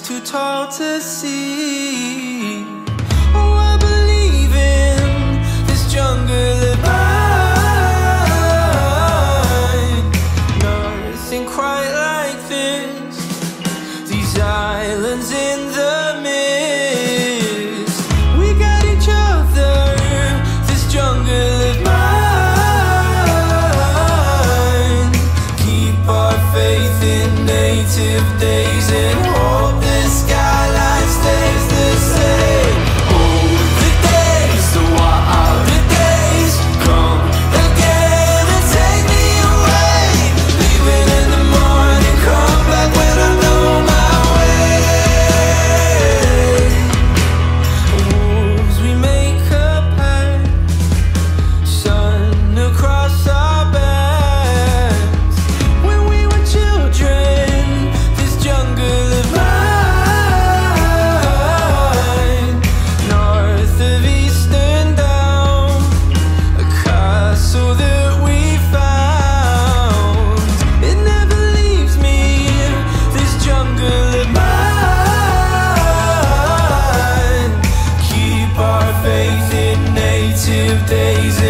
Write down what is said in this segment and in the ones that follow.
too tall to see. Oh, I believe in this jungle of mine. Nothing quite like this. These islands in the mist. We got each other. This jungle of mine. Keep our faith in native. native days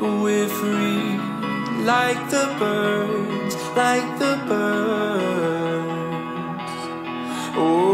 We're free like the birds, like the birds. Oh.